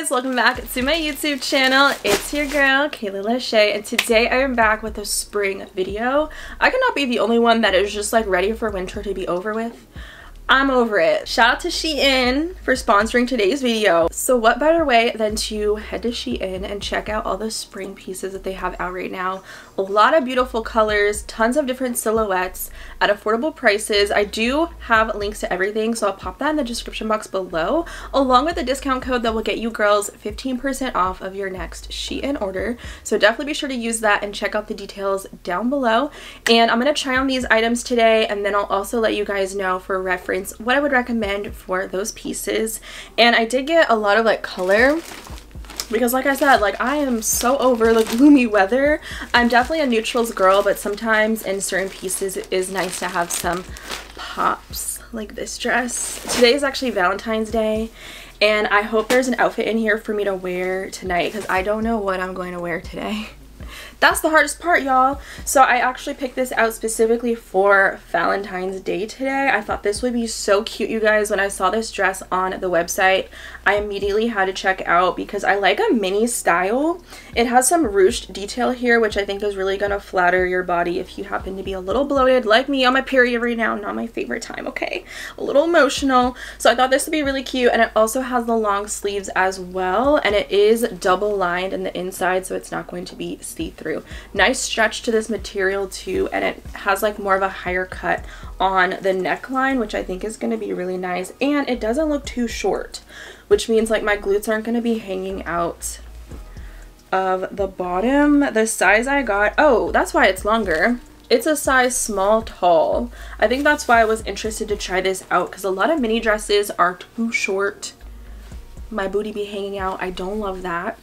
guys, welcome back to my YouTube channel. It's your girl, Kayla Lashae, and today I am back with a spring video. I cannot be the only one that is just like ready for winter to be over with. I'm over it. Shout out to Shein for sponsoring today's video. So what better way than to head to Shein and check out all the spring pieces that they have out right now. A lot of beautiful colors, tons of different silhouettes at affordable prices. I do have links to everything, so I'll pop that in the description box below, along with a discount code that will get you girls 15% off of your next Shein order. So definitely be sure to use that and check out the details down below. And I'm going to try on these items today, and then I'll also let you guys know for reference what I would recommend for those pieces. And I did get a lot of like color because like I said, like I am so over the gloomy weather. I'm definitely a neutrals girl, but sometimes in certain pieces it is nice to have some pops like this dress. Today is actually Valentine's Day and I hope there's an outfit in here for me to wear tonight because I don't know what I'm going to wear today. That's the hardest part, y'all. So I actually picked this out specifically for Valentine's Day today. I thought this would be so cute, you guys. When I saw this dress on the website, I immediately had to check out because I like a mini style. It has some ruched detail here, which I think is really going to flatter your body if you happen to be a little bloated like me on my period right now. Not my favorite time, okay? A little emotional. So I thought this would be really cute. And it also has the long sleeves as well. And it is double lined in the inside, so it's not going to be see-through through. Nice stretch to this material too, and it has like more of a higher cut on the neckline, which I think is going to be really nice. And it doesn't look too short, which means like my glutes aren't going to be hanging out of the bottom. The size I got, oh, that's why it's longer. It's a size small tall. I think that's why I was interested to try this out because a lot of mini dresses are too short. My booty be hanging out. I don't love that.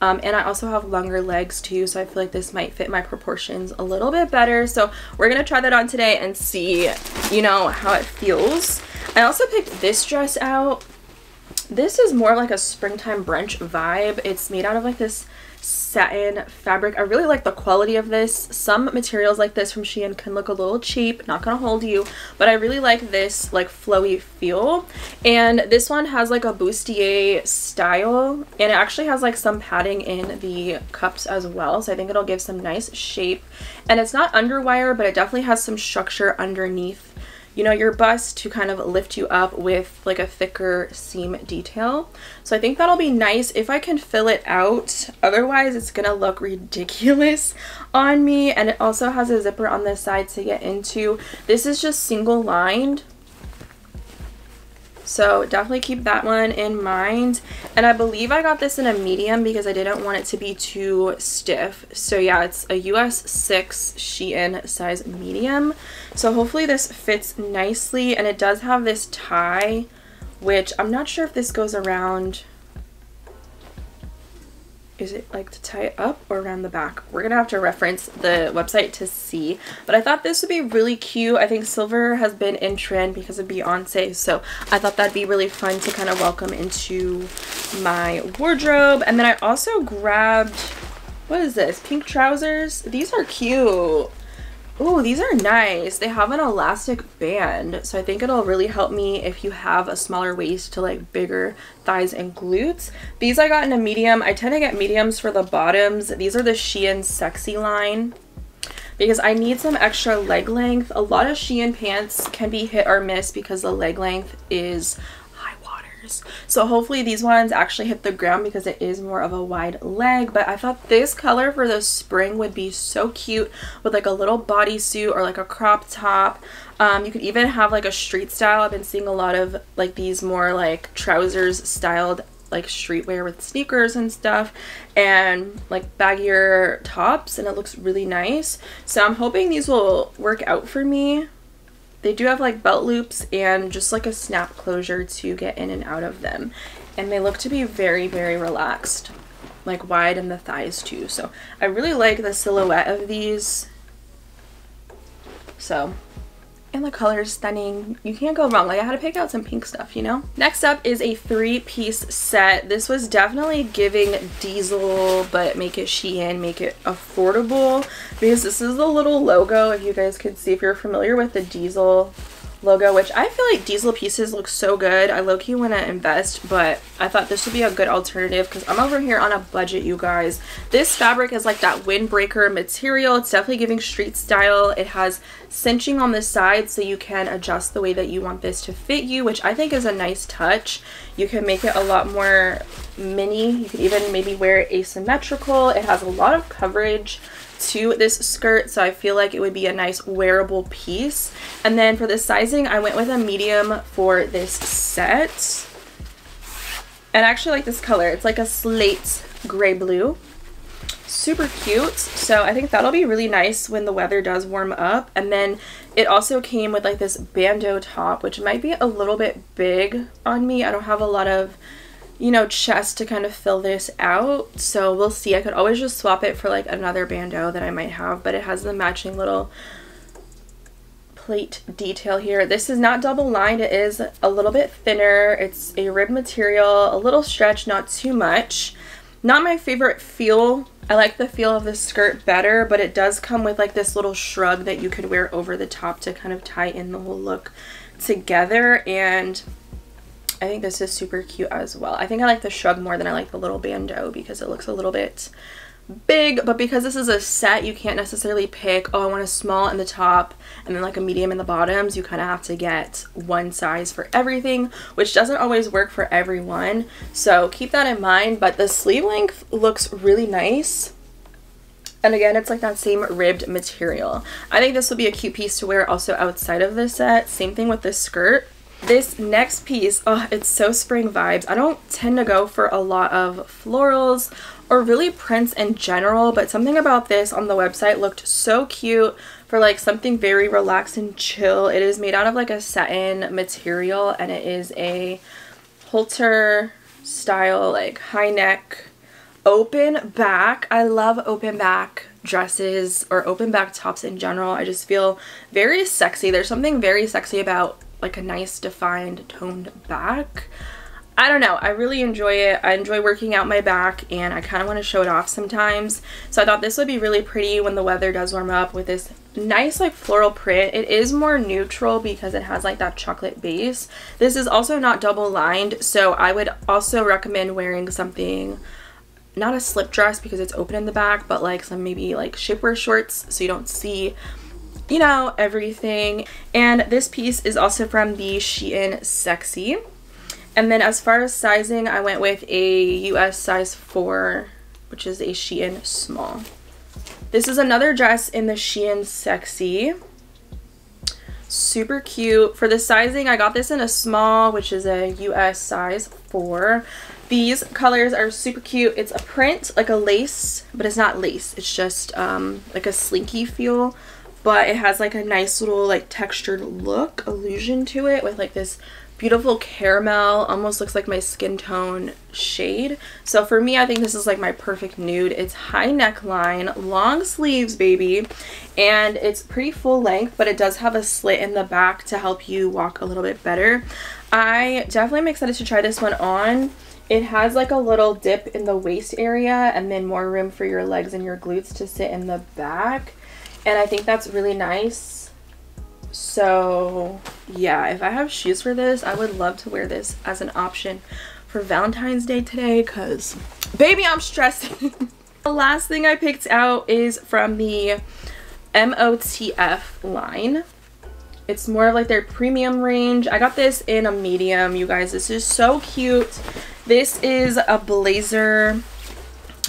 Um, and I also have longer legs too, so I feel like this might fit my proportions a little bit better. So we're to try that on today and see, you know, how it feels. I also picked this dress out. This is more like a springtime brunch vibe. It's made out of like this satin fabric. I really like the quality of this. Some materials like this from Shein can look a little cheap, not gonna hold you, but I really like this like flowy feel. And this one has like a bustier style and it actually has like some padding in the cups as well. So I think it'll give some nice shape and it's not underwire, but it definitely has some structure underneath you know, your bust to kind of lift you up with like a thicker seam detail. So I think that'll be nice if I can fill it out. Otherwise, it's going to look ridiculous on me. And it also has a zipper on this side to get into. This is just single lined. So definitely keep that one in mind. And I believe I got this in a medium because I didn't want it to be too stiff. So yeah, it's a US 6 Shein size medium. So hopefully this fits nicely. And it does have this tie, which I'm not sure if this goes around is it like to tie it up or around the back? We're gonna have to reference the website to see. But I thought this would be really cute. I think silver has been in trend because of Beyonce. So I thought that'd be really fun to kind of welcome into my wardrobe. And then I also grabbed, what is this? Pink trousers. These are cute. Oh, these are nice. They have an elastic band, so I think it'll really help me if you have a smaller waist to like bigger thighs and glutes. These I got in a medium. I tend to get mediums for the bottoms. These are the Shein Sexy line because I need some extra leg length. A lot of Shein pants can be hit or miss because the leg length is so hopefully these ones actually hit the ground because it is more of a wide leg. But I thought this color for the spring would be so cute with like a little bodysuit or like a crop top. Um, you could even have like a street style. I've been seeing a lot of like these more like trousers styled like streetwear with sneakers and stuff and like baggier tops and it looks really nice so i'm hoping these will work out for me they do have like belt loops and just like a snap closure to get in and out of them. And they look to be very, very relaxed, like wide in the thighs too. So I really like the silhouette of these. So and the color is stunning. You can't go wrong. Like I had to pick out some pink stuff, you know? Next up is a three-piece set. This was definitely giving diesel, but make it Shein, make it affordable. Because this is the little logo, if you guys could see, if you're familiar with the diesel logo, which I feel like diesel pieces look so good. I low-key want to invest, but I thought this would be a good alternative because I'm over here on a budget, you guys. This fabric is like that windbreaker material. It's definitely giving street style. It has cinching on the side so you can adjust the way that you want this to fit you, which I think is a nice touch. You can make it a lot more mini. You could even maybe wear asymmetrical. It has a lot of coverage to this skirt so I feel like it would be a nice wearable piece. And then for the sizing I went with a medium for this set. And I actually like this color. It's like a slate gray blue. Super cute. So I think that'll be really nice when the weather does warm up. And then it also came with like this bandeau top which might be a little bit big on me. I don't have a lot of you know, chest to kind of fill this out. So we'll see. I could always just swap it for like another bandeau that I might have, but it has the matching little plate detail here. This is not double lined. It is a little bit thinner. It's a rib material, a little stretch, not too much. Not my favorite feel. I like the feel of the skirt better, but it does come with like this little shrug that you could wear over the top to kind of tie in the whole look together. And I think this is super cute as well. I think I like the shrug more than I like the little bandeau because it looks a little bit big but because this is a set you can't necessarily pick oh I want a small in the top and then like a medium in the bottoms you kind of have to get one size for everything which doesn't always work for everyone so keep that in mind but the sleeve length looks really nice and again, it's like that same ribbed material. I think this will be a cute piece to wear also outside of the set. Same thing with this skirt. This next piece, oh, it's so spring vibes. I don't tend to go for a lot of florals or really prints in general, but something about this on the website looked so cute for like something very relaxed and chill. It is made out of like a satin material and it is a halter style like high neck open back. I love open back dresses or open back tops in general. I just feel very sexy. There's something very sexy about like a nice defined toned back. I don't know. I really enjoy it. I enjoy working out my back and I kind of want to show it off sometimes. So I thought this would be really pretty when the weather does warm up with this nice like floral print. It is more neutral because it has like that chocolate base. This is also not double lined. So I would also recommend wearing something not a slip dress because it's open in the back, but like some maybe like shapewear shorts so you don't see you know, everything. And this piece is also from the Shein Sexy. And then as far as sizing, I went with a US size 4, which is a Shein small. This is another dress in the Shein Sexy. Super cute. For the sizing, I got this in a small, which is a US size 4. These colors are super cute. It's a print, like a lace, but it's not lace. It's just um, like a slinky feel but it has like a nice little like textured look illusion to it with like this beautiful caramel almost looks like my skin tone shade. So for me i think this is like my perfect nude. It's high neckline long sleeves baby and it's pretty full length but it does have a slit in the back to help you walk a little bit better. I definitely am excited to try this one on. It has like a little dip in the waist area and then more room for your legs and your glutes to sit in the back and I think that's really nice. So yeah, if I have shoes for this, I would love to wear this as an option for Valentine's Day today because baby, I'm stressing. the last thing I picked out is from the MOTF line. It's more of like their premium range. I got this in a medium, you guys. This is so cute. This is a blazer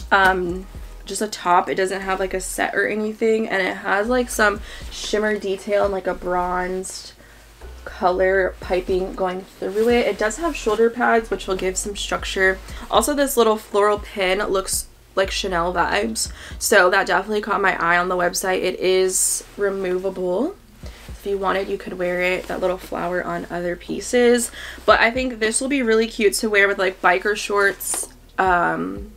um, just a top. It doesn't have like a set or anything. And it has like some shimmer detail and like a bronzed color piping going through it. It does have shoulder pads, which will give some structure. Also, this little floral pin looks like Chanel vibes. So that definitely caught my eye on the website. It is removable. If you wanted, you could wear it, that little flower on other pieces. But I think this will be really cute to wear with like biker shorts, um,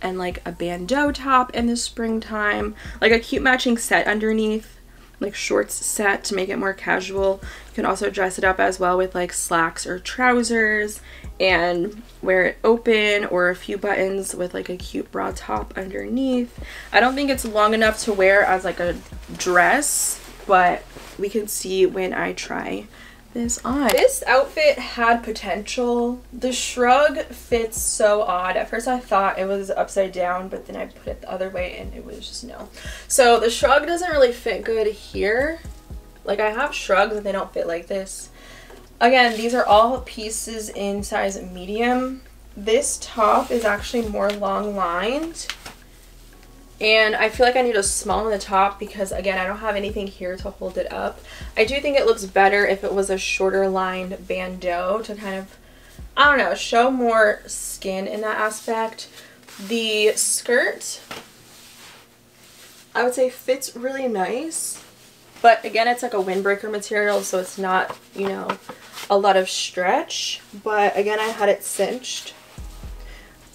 and like a bandeau top in the springtime. Like a cute matching set underneath, like shorts set to make it more casual. You can also dress it up as well with like slacks or trousers and wear it open or a few buttons with like a cute bra top underneath. I don't think it's long enough to wear as like a dress but we can see when I try this on. This outfit had potential. The shrug fits so odd. At first I thought it was upside down, but then I put it the other way and it was just no. So the shrug doesn't really fit good here. Like I have shrugs and they don't fit like this. Again, these are all pieces in size medium. This top is actually more long lined. And I feel like I need a small on the top because, again, I don't have anything here to hold it up. I do think it looks better if it was a shorter lined bandeau to kind of, I don't know, show more skin in that aspect. The skirt, I would say fits really nice. But again, it's like a windbreaker material, so it's not, you know, a lot of stretch. But again, I had it cinched.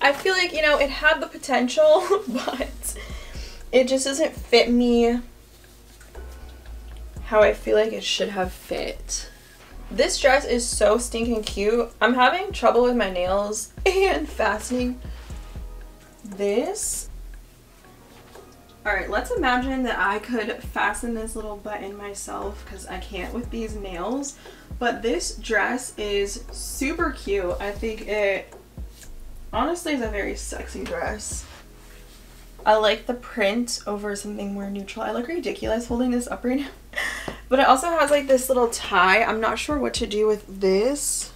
I feel like, you know, it had the potential, but it just doesn't fit me how I feel like it should have fit. This dress is so stinking cute. I'm having trouble with my nails and fastening this. Alright, let's imagine that I could fasten this little button myself because I can't with these nails. But this dress is super cute. I think it honestly is a very sexy dress. I like the print over something more neutral. I look ridiculous holding this up right now. but it also has like this little tie. I'm not sure what to do with this.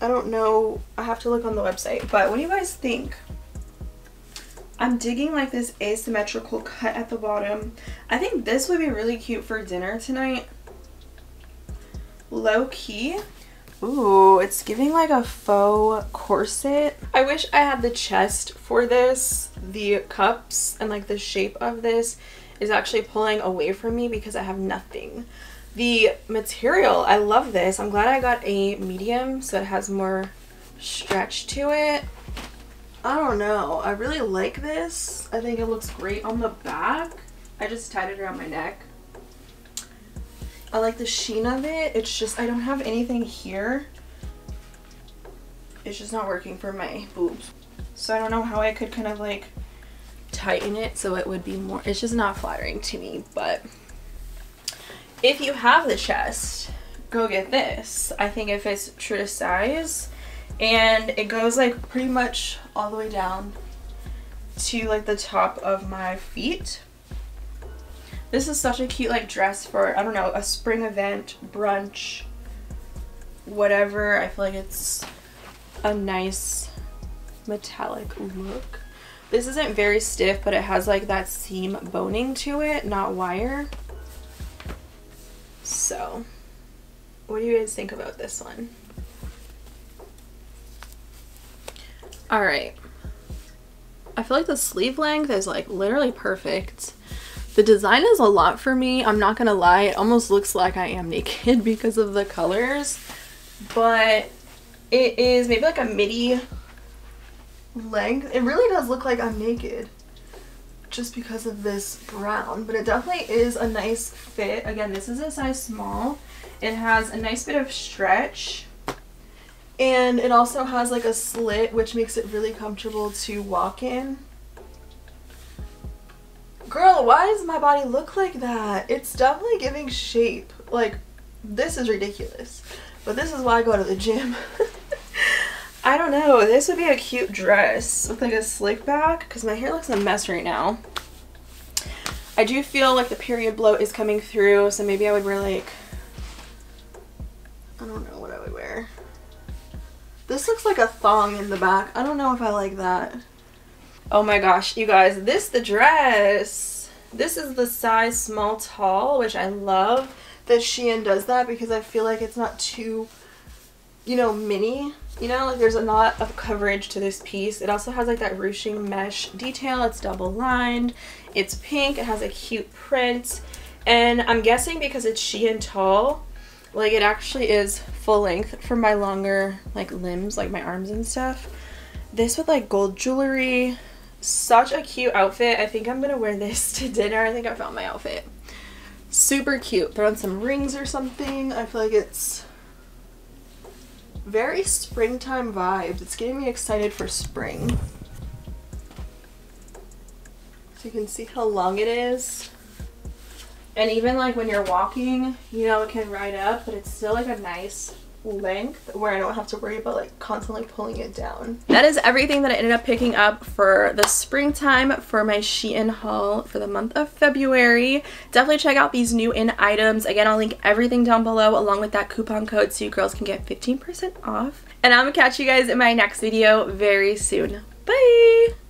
I don't know. I have to look on the website. But what do you guys think? I'm digging like this asymmetrical cut at the bottom. I think this would be really cute for dinner tonight. Low key. Ooh, it's giving like a faux corset. I wish I had the chest for this. The cups and like the shape of this is actually pulling away from me because I have nothing. The material, I love this. I'm glad I got a medium so it has more stretch to it. I don't know. I really like this. I think it looks great on the back. I just tied it around my neck. I like the sheen of it. It's just, I don't have anything here. It's just not working for my boobs. So I don't know how I could kind of like tighten it so it would be more, it's just not flattering to me. But if you have the chest, go get this. I think if it's true to size, and it goes like pretty much all the way down to like the top of my feet. This is such a cute like dress for, I don't know, a spring event, brunch, whatever. I feel like it's a nice metallic look. This isn't very stiff, but it has like that seam boning to it, not wire. So, what do you guys think about this one? All right. I feel like the sleeve length is like literally perfect. The design is a lot for me. I'm not gonna lie. It almost looks like I am naked because of the colors. But it is maybe like a midi length. It really does look like I'm naked just because of this brown. But it definitely is a nice fit. Again, this is a size small. It has a nice bit of stretch and it also has like a slit which makes it really comfortable to walk in. Girl, why does my body look like that? It's definitely giving shape. Like, this is ridiculous. But this is why I go to the gym. I don't know. This would be a cute dress with like a slick back because my hair looks a mess right now. I do feel like the period bloat is coming through, so maybe I would wear like, I don't know what I would wear. This looks like a thong in the back. I don't know if I like that. Oh my gosh, you guys, this the dress. This is the size small tall, which I love that Shein does that because I feel like it's not too, you know, mini. You know, like there's a lot of coverage to this piece. It also has like that ruching mesh detail. It's double lined. It's pink. It has a cute print. And I'm guessing because it's Shein tall, like it actually is full length for my longer like limbs, like my arms and stuff. This with like gold jewelry. Such a cute outfit. I think I'm going to wear this to dinner. I think I found my outfit. Super cute. Throw on some rings or something. I feel like it's very springtime vibes. It's getting me excited for spring. So you can see how long it is. And even like when you're walking, you know, it can ride up, but it's still like a nice length where I don't have to worry about like constantly pulling it down. That is everything that I ended up picking up for the springtime for my Shein haul for the month of February. Definitely check out these new in items. Again, I'll link everything down below along with that coupon code so you girls can get 15% off. And I'm gonna catch you guys in my next video very soon. Bye!